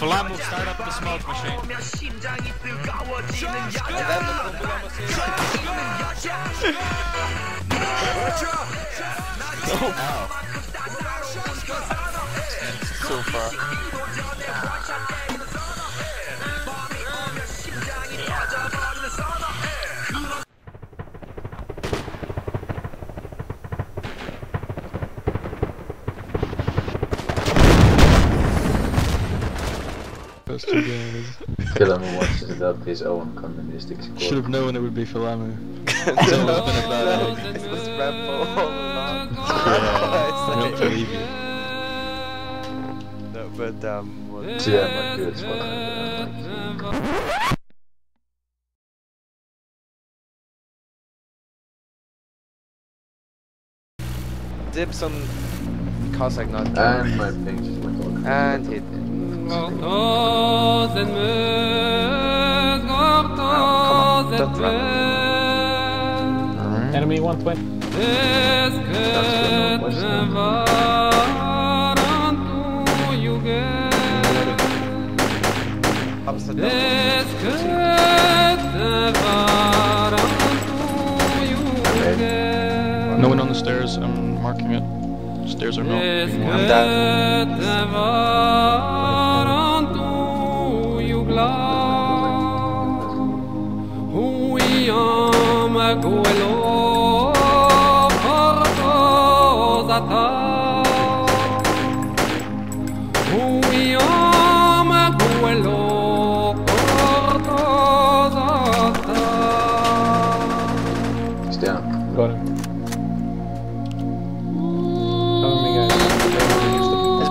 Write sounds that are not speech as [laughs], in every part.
Falamu, start up the smoke machine. Oh. So far. Those two guys. Philemon wants to develop his own communistic Should have known it would be Filamu. [laughs] no, It's always been a bad egg. It was Red Bull all along. I don't believe you. No, but um, what- So yeah, my good squad. Like, dibs on Cossack not and my ping just went all and hit. Come on, don't run. Alright. Enemy 120. That's good. What's that? Upside down. No one on the stairs, I'm marking it. Stairs are not I'm marked. down.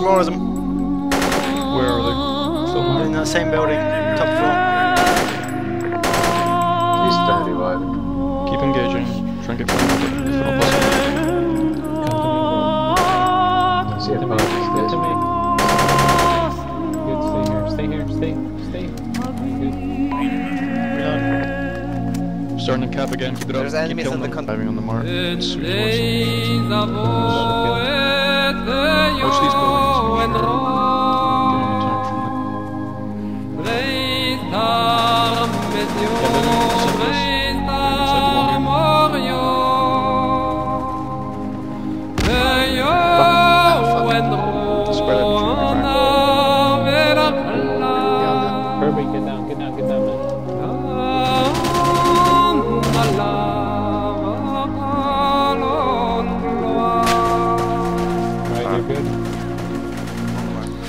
More of them Where are they? Somewhere. in that same building, top floor. He's trying to revive. Keep engaging. Try and get Starting to cap again. Keep it up. There's Keep enemies killing on the them. con- Diving on the mark. Sweet horse. Watch these buildings. Sure you're getting attacked from the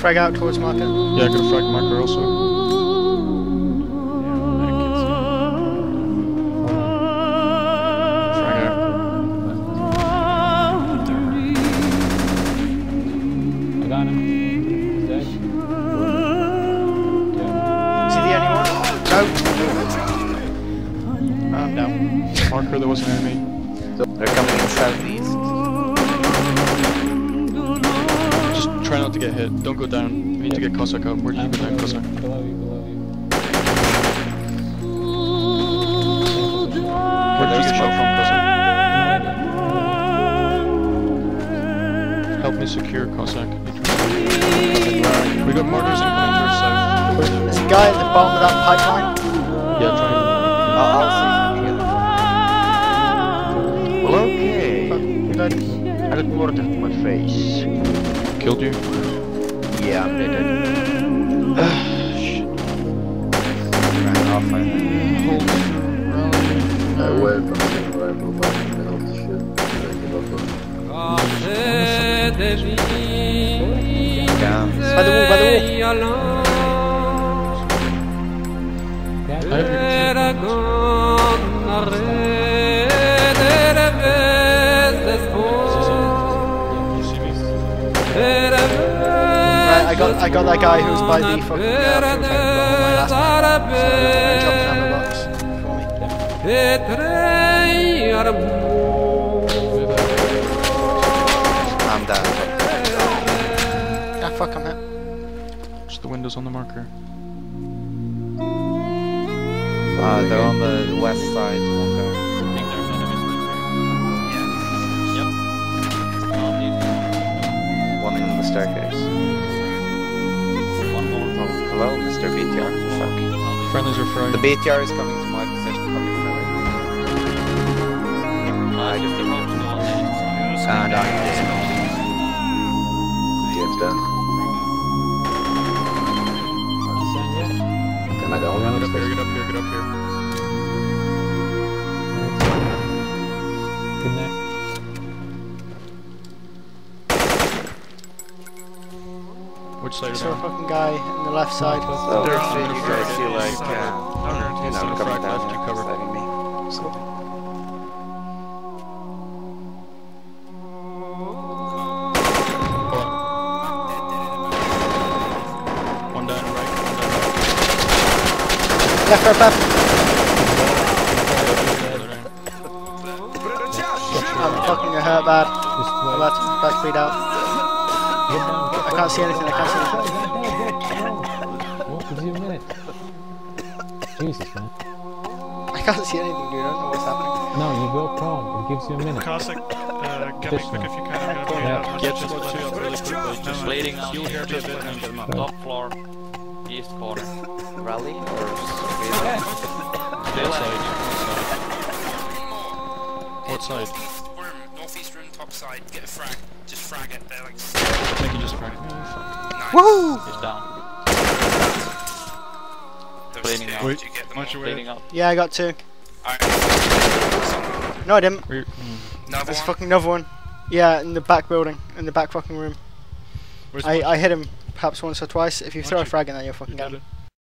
Frag out towards marker. Yeah, I got a frag marker also. Frag out. I got him. He's dead. Yeah. The only? Um, no. I'm down. Marker, there was an enemy. They're coming in southeast. Not to get hit. Don't go down. We need to get Cossack up. Where did you go down, Cossack? Below you. Below you. Where did you get shot from, Cossack? Help me secure Cossack. We got mortars incoming to our south. There's a guy at the bottom of that pipeline. Yeah, try I'll, I'll see if I can get them. Well, okay. I got mortar to my face. Killed you. Yeah, I'm dead. Shit. Ran off, I think. Hold. Rally. Uh, from the rifle back in the middle of the ship. Like, give up on- Down. By the wall, by the wall. I Right, I got I got that guy who was by the fucking uh, fuel tank on last one. So, drop an ammo box for me. I'm down. Ah, fuck, I'm hit. Just the windows on the marker. Uh, they're on the west side. One guy. One in the staircase. Hello. Mr. BTR. Fuck. Friendlies are throwing. The BTR is coming to my position, coming from right. Uh, just the rope still on there. Ah, down. DM's down. Am I the only one Get up here, get up here, get up here. Side I saw a fucking guy on the left side. So They're on you the guys front. feel like, uh, you know, Instead of coming down left, you here, cover. saving me. So, One down, right, one down, right. Left, left, left. I'm fucking hurt bad. Just I'm wait. about to, about to bleed out. Get down, get I can't see anything, I can't see anything. What? Give you a minute. Jesus, man. I can't see anything, dude. I don't know what's happening. No, you go prone. It gives you a minute. Cossack, uh, get me quick now. if you can. I'm gonna Yeah. Get just what you up really quickly. Just Bleeding out. heal here a bit and then get him. Top floor. East corner. rally or Still What at side? What side? Room, northeast room, top side. Get a frag. Just frag it. They're like. I think you just fragged me. Fuck. Woo! He's down. They're Bleeding scared. out. Wait, Did you get them much all? Bleeding up. Yeah, I got two. Alright. No, I didn't. We're- Another There's one. fucking another one. Yeah, in the back building, in the back fucking room. Where's I, I hit him perhaps once or twice. If you throw a frag in there, you'll fucking You get him. it.